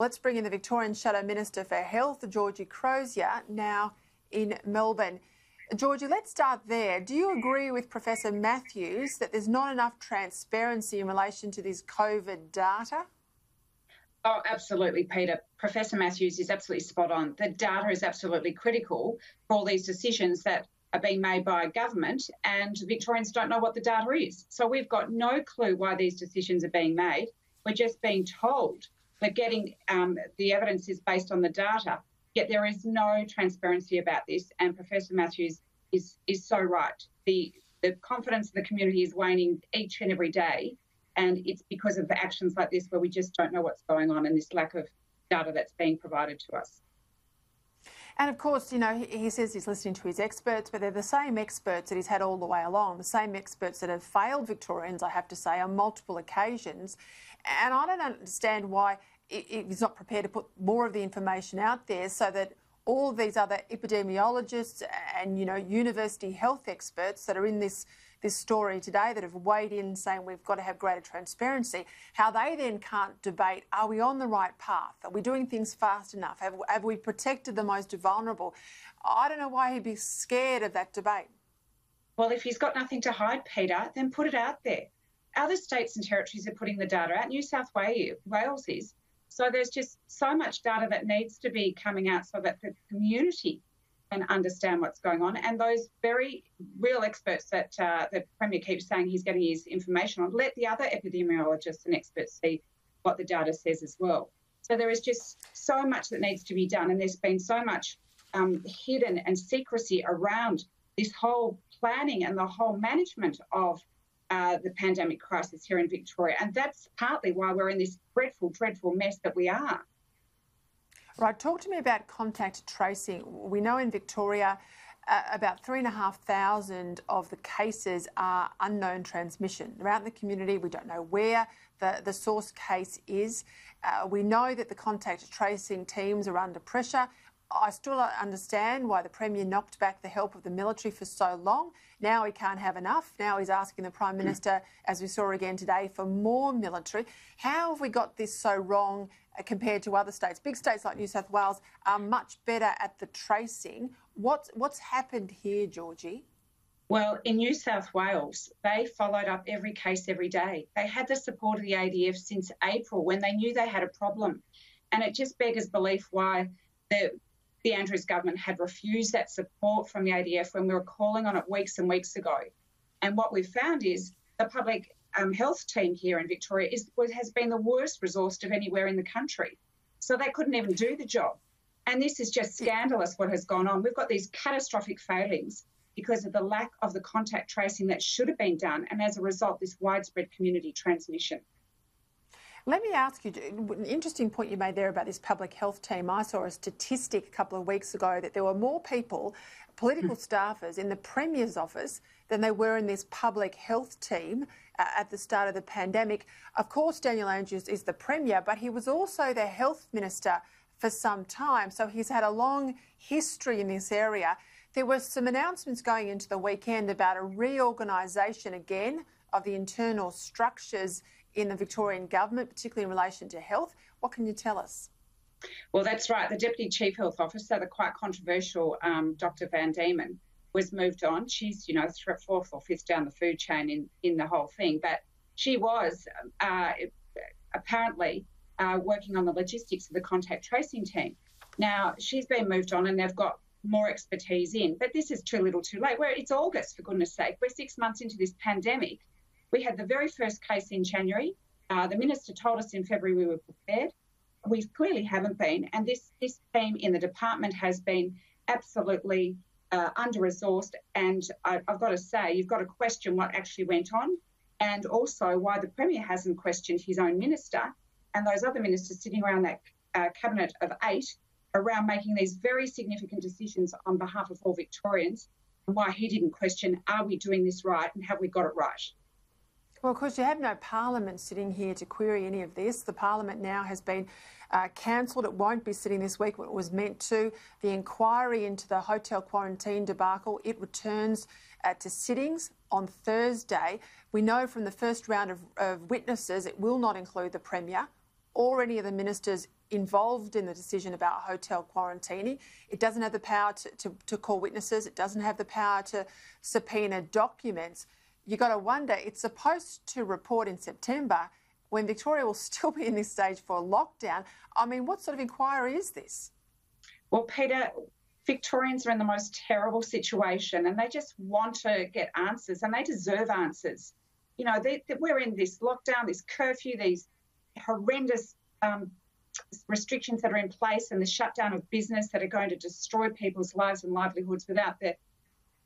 Let's bring in the Victorian Shadow Minister for Health, Georgie Crozier, now in Melbourne. Georgie, let's start there. Do you agree with Professor Matthews that there's not enough transparency in relation to this COVID data? Oh, absolutely, Peter. Professor Matthews is absolutely spot on. The data is absolutely critical for all these decisions that are being made by government, and Victorians don't know what the data is. So we've got no clue why these decisions are being made. We're just being told we're getting um, the evidence is based on the data, yet there is no transparency about this. And Professor Matthews is is so right. The the confidence of the community is waning each and every day, and it's because of actions like this where we just don't know what's going on and this lack of data that's being provided to us. And of course, you know, he says he's listening to his experts, but they're the same experts that he's had all the way along, the same experts that have failed Victorians, I have to say, on multiple occasions. And I don't understand why he's not prepared to put more of the information out there so that all these other epidemiologists and, you know, university health experts that are in this this story today that have weighed in saying we've got to have greater transparency, how they then can't debate are we on the right path? Are we doing things fast enough? Have, have we protected the most vulnerable? I don't know why he'd be scared of that debate. Well, if he's got nothing to hide, Peter, then put it out there. Other states and territories are putting the data out. New South Wales is. So there's just so much data that needs to be coming out so that the community can understand what's going on. And those very real experts that uh, the Premier keeps saying he's getting his information on, let the other epidemiologists and experts see what the data says as well. So there is just so much that needs to be done, and there's been so much um, hidden and secrecy around this whole planning and the whole management of uh, the pandemic crisis here in Victoria. And that's partly why we're in this dreadful, dreadful mess that we are. Right, talk to me about contact tracing. We know in Victoria uh, about 3,500 of the cases are unknown transmission. In the community, we don't know where the, the source case is. Uh, we know that the contact tracing teams are under pressure. I still understand why the Premier knocked back the help of the military for so long. Now he can't have enough. Now he's asking the Prime Minister, as we saw again today, for more military. How have we got this so wrong uh, compared to other states. Big states like New South Wales are much better at the tracing. What's, what's happened here, Georgie? Well, in New South Wales, they followed up every case every day. They had the support of the ADF since April when they knew they had a problem. And it just beggars belief why the, the Andrews government had refused that support from the ADF when we were calling on it weeks and weeks ago. And what we've found is the public um, health team here in Victoria is has been the worst resourced of anywhere in the country. So they couldn't even do the job. And this is just scandalous what has gone on. We've got these catastrophic failings because of the lack of the contact tracing that should have been done, and as a result, this widespread community transmission. Let me ask you an interesting point you made there about this public health team. I saw a statistic a couple of weeks ago that there were more people, political hmm. staffers, in the Premier's office than they were in this public health team uh, at the start of the pandemic. Of course, Daniel Andrews is the Premier, but he was also the Health Minister for some time. So he's had a long history in this area. There were some announcements going into the weekend about a reorganisation again of the internal structures in the Victorian government, particularly in relation to health. What can you tell us? Well, that's right. The Deputy Chief Health Officer, the quite controversial um, Dr. Van Diemen, was moved on. She's, you know, fourth or fifth down the food chain in, in the whole thing. But she was uh, apparently uh, working on the logistics of the contact tracing team. Now, she's been moved on and they've got more expertise in, but this is too little too late. Where it's August, for goodness sake. We're six months into this pandemic. We had the very first case in January. Uh, the minister told us in February we were prepared. We clearly haven't been, and this this team in the department has been absolutely uh, under resourced. And I, I've got to say, you've got to question what actually went on and also why the Premier hasn't questioned his own minister and those other ministers sitting around that uh, cabinet of eight around making these very significant decisions on behalf of all Victorians and why he didn't question are we doing this right and have we got it right? Well, of course, you have no parliament sitting here to query any of this. The parliament now has been uh, cancelled. It won't be sitting this week it was meant to. The inquiry into the hotel quarantine debacle, it returns uh, to sittings on Thursday. We know from the first round of, of witnesses it will not include the Premier or any of the ministers involved in the decision about hotel quarantining. It doesn't have the power to, to, to call witnesses, it doesn't have the power to subpoena documents. You got to wonder, it's supposed to report in September when Victoria will still be in this stage four lockdown. I mean, what sort of inquiry is this? Well, Peter, Victorians are in the most terrible situation and they just want to get answers and they deserve answers. You know, they, they, we're in this lockdown, this curfew, these horrendous um, restrictions that are in place and the shutdown of business that are going to destroy people's lives and livelihoods without the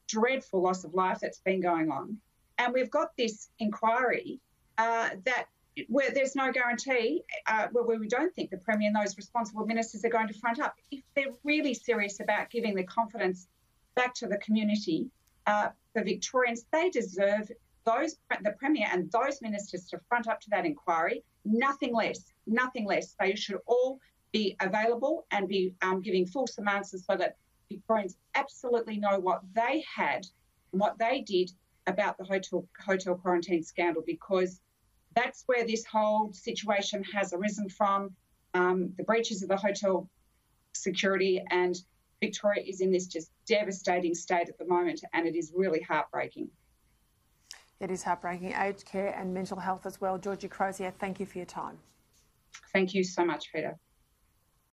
dreadful loss of life that's been going on. And we've got this inquiry uh, that where there's no guarantee, uh, where we don't think the Premier and those responsible ministers are going to front up. If they're really serious about giving the confidence back to the community, uh, the Victorians, they deserve those the Premier and those ministers to front up to that inquiry. Nothing less, nothing less. They should all be available and be um, giving fulsome answers so that Victorians absolutely know what they had and what they did about the hotel hotel quarantine scandal because that's where this whole situation has arisen from. Um, the breaches of the hotel security and Victoria is in this just devastating state at the moment, and it is really heartbreaking. It is heartbreaking. Aged care and mental health as well. Georgie Crozier, thank you for your time. Thank you so much, Peter.